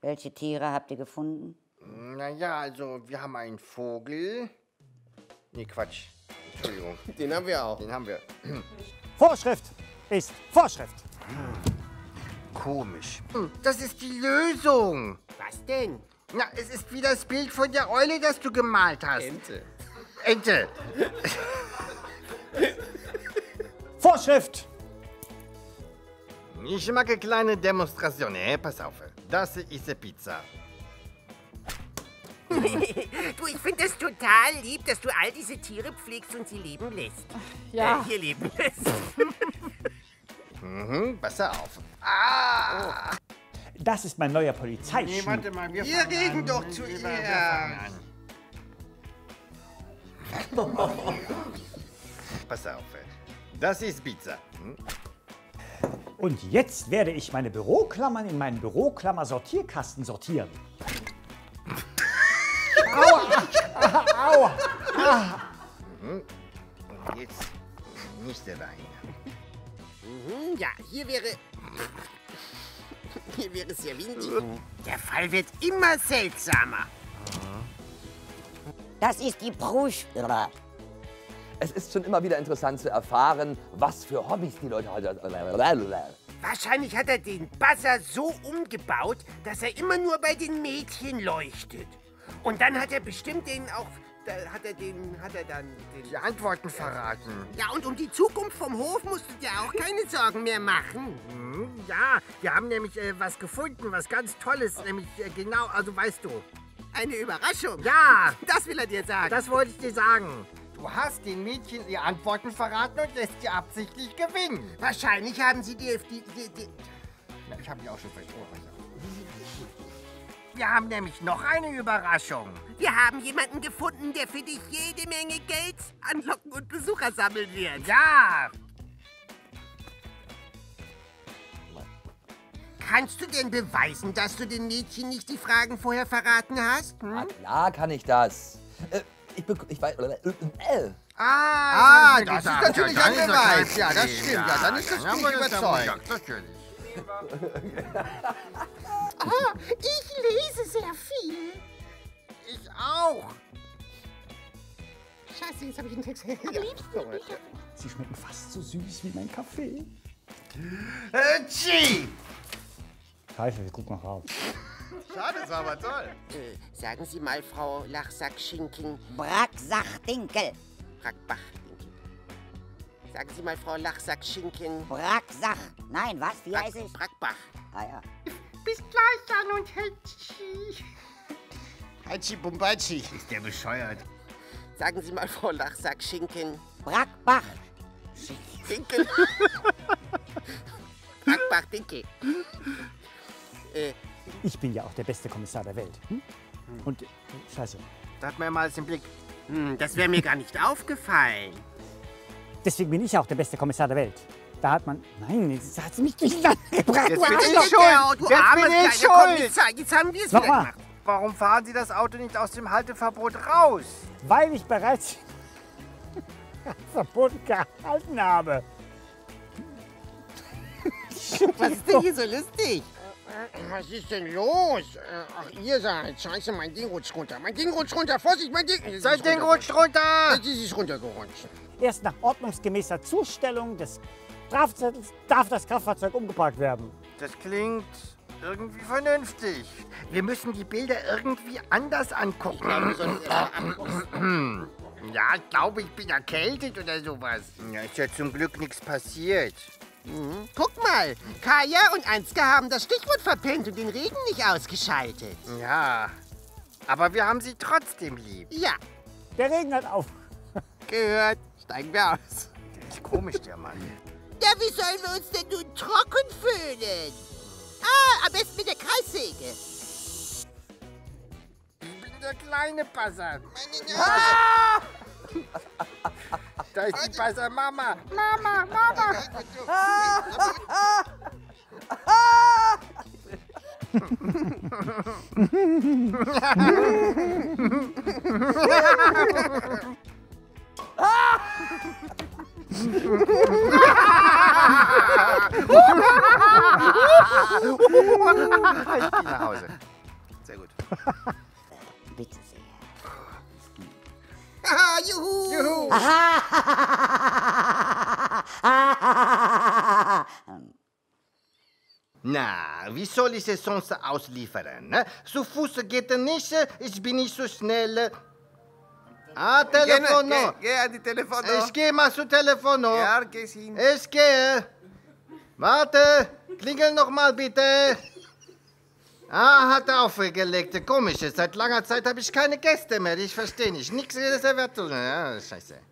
Welche Tiere habt ihr gefunden? Naja, also wir haben einen Vogel. Nee, Quatsch. Entschuldigung. Den haben wir auch. Den haben wir. Vorschrift ist Vorschrift. Komisch. Hm, Das ist die Lösung. Was denn? Na, es ist wie das Bild von der Eule, das du gemalt hast. Ente. Ente. Vorschrift. Ich mag eine kleine Demonstration. Hey, pass auf. Das ist eine Pizza. Du, ich finde es total lieb, dass du all diese Tiere pflegst und sie leben lässt. Ja. Äh, hier leben lässt. Mhm, pass auf. Ah! Das ist mein neuer Polizeichef. Nee, warte mal, wir, Wir reden an. doch fangen an. Pass auf. Das ist Pizza. Hm? Und jetzt werde ich meine Büroklammern in meinen Büroklammer-Sortierkasten sortieren. Und jetzt nicht der Wein. Hm, ja, hier wäre... Hier wäre es sehr windig. Der Fall wird immer seltsamer. Das ist die Brust. Es ist schon immer wieder interessant zu erfahren, was für Hobbys die Leute heute. Wahrscheinlich hat er den Buzzer so umgebaut, dass er immer nur bei den Mädchen leuchtet. Und dann hat er bestimmt den auch... Hat er den... Hat er dann den... Die Antworten verraten. Ja, und um die Zukunft vom Hof musst du dir auch keine Sorgen mehr machen. Hm, Ja, wir haben nämlich äh, was gefunden, was ganz Tolles. Nämlich äh, genau, also weißt du. Eine Überraschung. Ja, Das will er dir sagen. das wollte ich dir sagen. Du hast den Mädchen die Antworten verraten und lässt sie absichtlich gewinnen. Wahrscheinlich haben sie dir die, die, die... Ja, ich habe die auch schon verstanden. Wir haben nämlich noch eine Überraschung. Wir haben jemanden gefunden, der für dich jede Menge Geld anlocken und Besucher sammeln wird. Ja, Kannst du denn beweisen, dass du den Mädchen nicht die Fragen vorher verraten hast? Hm? Na klar kann ich das. Äh, ich, bek- ich weiß. Äh, Ah, Ah, das ist natürlich ja, ein Beweis. Ja, das stimmt. Ja, dann ist das das überzeugt. natürlich. Ah, ich lese sehr viel. Ich auch. Scheiße, jetzt habe ich einen Text. Sie schmecken fast so süß wie mein Kaffee. Äh, Gee. Scheiße, ich guck noch raus. Schade, das war aber toll. Äh, sagen Sie mal, Frau Lachsack-Schinken, Bracksachdinkel. Brackbach-Schinken. Sagen Sie mal, Frau Lachsack-Schinken, Bracksach. Nein, was? Wie heißt es? Brackbach. Ah ja. Bis gleich, Jan und Hetchi. Hachi Bumbachi. Ist der bescheuert. Sagen Sie mal, Frau Lachsack-Schinken, Brackbach. Dinkel. Brackbach-Dinkel. Äh, Ich bin ja auch der beste Kommissar der Welt. Hm? Und, äh, scheiße. Da hat man mal alles im Blick. hm, das wäre mir gar nicht aufgefallen. Deswegen bin ich auch der beste Kommissar der Welt. Da hat man. Nein, jetzt hat sie mich durcheinander gebracht. Jetzt du bin ich schuld. Du Jetzt armes bin ich schuld. Kommissar, jetzt haben wir es wieder gemacht. Warum fahren Sie das Auto nicht aus dem Halteverbot raus? Weil ich bereits Verbot gehalten habe. Was ist denn hier so lustig? Was ist denn los? Äh, Ach, ihr seid. Scheiße, mein Ding rutscht runter. Mein Ding rutscht runter. Vorsicht, mein Ding. Sein Ding rutscht runter! Es ist runtergerutscht. Erst nach ordnungsgemäßer Zustellung des Strafzettels darf das Kraftfahrzeug umgeparkt werden. Das klingt irgendwie vernünftig. Wir müssen die Bilder irgendwie anders angucken. Ja, ich glaube, ich bin erkältet oder sowas. Ja, ist ja zum Glück nichts passiert. Mhm. Guck mal, Kaya und Ansgar haben das Stichwort verpennt und den Regen nicht ausgeschaltet. Ja, aber wir haben sie trotzdem lieb. Ja, Der Regen hat auf. gehört. Steigen wir aus. Der ist komisch, der Mann. Ja, wie sollen wir uns denn nun trocken fühlen? Ah, am besten mit der Kreissäge. Ich bin der kleine Passer. Ah! Da ist die Passer Mama. Mama, Mama. Ich gehe nach Hause. Sehr gut. Juhu. Juhu. Na, wie soll ich es sonst ausliefern? Ne? Zu Fuß geht er nicht, ich bin nicht so schnell. Ah, Telefon Geh, geh, geh an die Telefon. Ich gehe mal zu Telefon noch. Ja, geh's hin. Ich gehe. Warte, klingel noch mal bitte. Ah, hat er aufgelegt. Komisch, seit langer Zeit habe ich keine Gäste mehr. Ich verstehe nicht. Ist erwartet. Ja, scheiße.